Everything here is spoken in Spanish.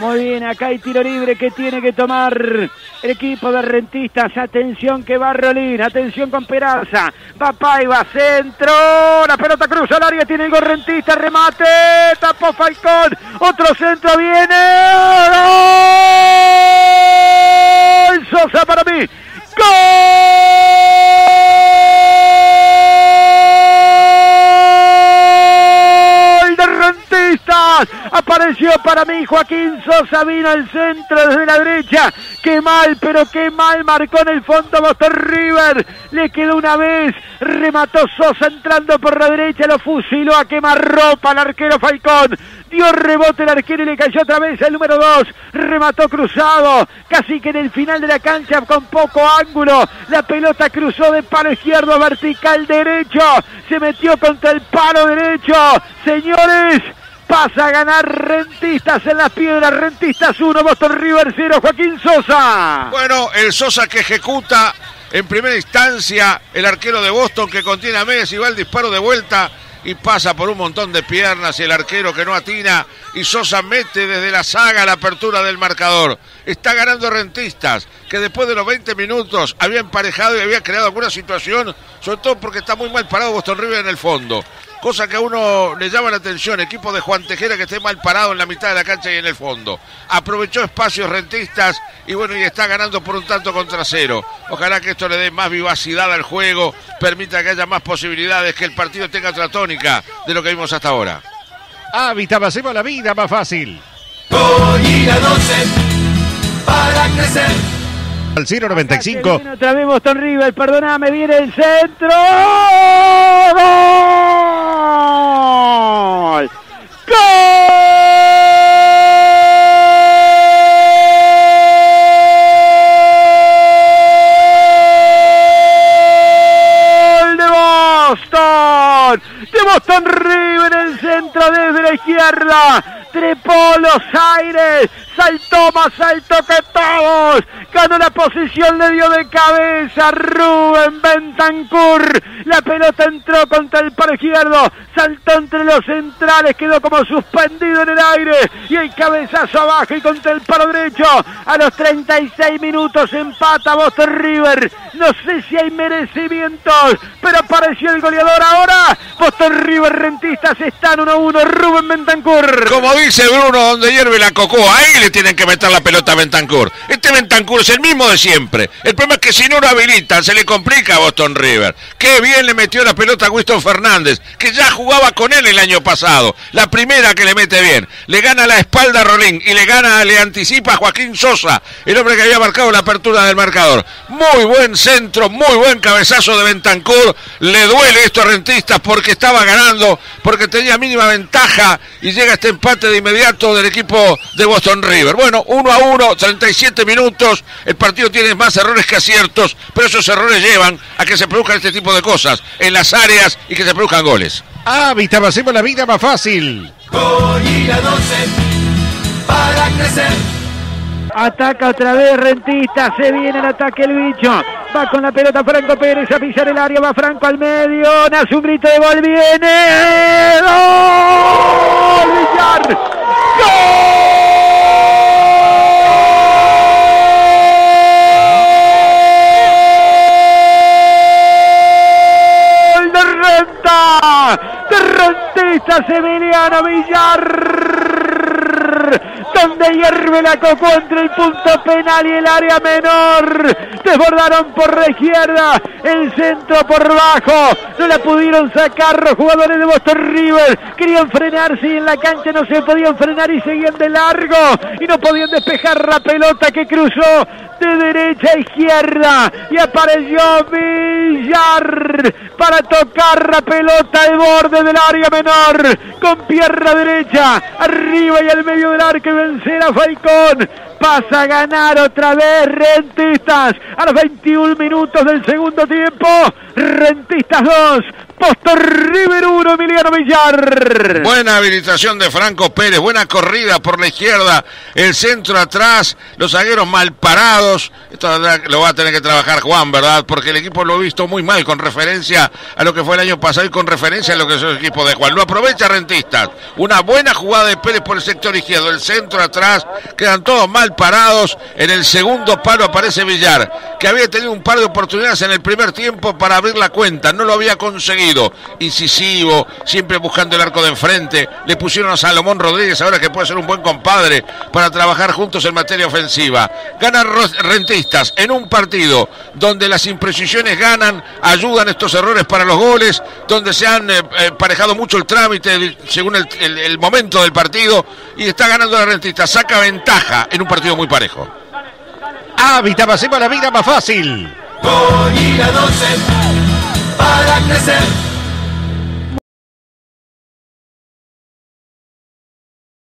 Muy bien, acá hay tiro libre que tiene que tomar el equipo de rentistas. Atención que va Rolín, atención con Peraza. Va Paiva, centro. La pelota cruza al área, tiene el gol rentista, remate. Tapó Falcón. Otro centro viene. ¡Gol! Sosa para mí. ¡Gol! de rentistas. Apareció para mí Joaquín Sosa, vino al centro desde la derecha. Qué mal, pero qué mal marcó en el fondo Boston River. Le quedó una vez, remató Sosa entrando por la derecha, lo fusiló a quemarropa al arquero Falcón. Dio rebote el arquero y le cayó otra vez el número 2. Remató cruzado, casi que en el final de la cancha con poco ángulo. La pelota cruzó de palo izquierdo vertical derecho. Se metió contra el palo derecho. Señores, pasa a ganar Rentistas en las piedras. Rentistas 1, Boston River 0, Joaquín Sosa. Bueno, el Sosa que ejecuta en primera instancia el arquero de Boston que contiene a Messi, va el disparo de vuelta y pasa por un montón de piernas y el arquero que no atina y Sosa mete desde la saga la apertura del marcador. Está ganando Rentistas, que después de los 20 minutos había emparejado y había creado alguna situación, sobre todo porque está muy mal parado Boston River en el fondo cosa que a uno le llama la atención, equipo de Juan Tejera que esté mal parado en la mitad de la cancha y en el fondo. Aprovechó espacios rentistas y bueno, y está ganando por un tanto contra cero. Ojalá que esto le dé más vivacidad al juego, permita que haya más posibilidades, que el partido tenga otra tónica de lo que vimos hasta ahora. Hábitat, hacemos la vida más fácil. Goya 12 para crecer. Al 095. Viene Otra vez Boston River, perdóname, viene el centro. ¡Gol! Boston! De Boston River en el centro desde la izquierda. Trepó los aires, saltó más alto que todos, ganó la posición, le dio de cabeza Rubén Bentancur, la pelota entró contra el paro izquierdo, saltó entre los centrales, quedó como suspendido en el aire. Y el cabezazo abajo y contra el paro derecho, a los 36 minutos empata Boston River, no sé si hay merecimientos, pero apareció el goleador ahora, River Rentistas están 1-1, Rubén Bentancur. Como dice Bruno, donde hierve la cocó, ahí le tienen que meter la pelota a Bentancur. Este Bentancur es el mismo de siempre. El problema es que si no lo habilitan, se le complica a Boston River. Qué bien le metió la pelota a Winston Fernández, que ya jugaba con él el año pasado. La primera que le mete bien. Le gana la espalda a Rolín y le gana, le anticipa a Joaquín Sosa, el hombre que había marcado la apertura del marcador. Muy buen centro, muy buen cabezazo de Bentancur. Le duele esto a Rentistas porque estaba ganando, porque tenía mínima ventaja y llega este empate de inmediato del equipo de Boston River. Bueno, 1 a 1, 37 minutos. El partido tiene más errores que aciertos, pero esos errores llevan a que se produzcan este tipo de cosas en las áreas y que se produzcan goles. Hábitat, hacemos la vida más fácil. Goya 12 para crecer. Ataca otra vez Rentista, se viene el ataque el bicho. Va con la pelota Franco Pérez a pisar el área, va Franco al medio, nace un grito de gol, viene. ¡Gol! Villar. ¡Gol de Rentista Severiano Villar donde hierve la cocó entre el punto penal y el área menor. Desbordaron por la izquierda, el centro por bajo. No la pudieron sacar los jugadores de Boston River. Querían frenarse y en la cancha no se podían frenar y seguían de largo. Y no podían despejar la pelota que cruzó de derecha a izquierda. Y apareció Villar para tocar la pelota al borde del área menor. Con pierna derecha, arriba y al medio del arco y vencer a Falcón. Pasa a ganar otra vez Rentistas a los 21 minutos del segundo tiempo. Rentistas 2, Posto River 1, Emiliano Villar. Buena habilitación de Franco Pérez, buena corrida por la izquierda, el centro atrás, los zagueros mal parados. Esto lo va a tener que trabajar Juan, ¿verdad? Porque el equipo lo ha visto muy mal con referencia a lo que fue el año pasado y con referencia a lo que es el equipo de Juan. Lo aprovecha Rentistas. Una buena jugada de Pérez por el sector izquierdo, el centro atrás, quedan todos mal parados. En el segundo palo aparece Villar, que había tenido un par de oportunidades en el primer tiempo para abrir la cuenta, no lo había conseguido incisivo, siempre buscando el arco de enfrente. Le pusieron a Salomón Rodríguez ahora que puede ser un buen compadre para trabajar juntos en materia ofensiva. Ganan rentistas en un partido donde las imprecisiones ganan, ayudan estos errores para los goles, donde se han eh, eh, parejado mucho el trámite según el, momento del partido y está ganando la rentista. Saca ventaja en un partido muy parejo. Hábitat, pasemos la vida más fácil. 12 para crecer.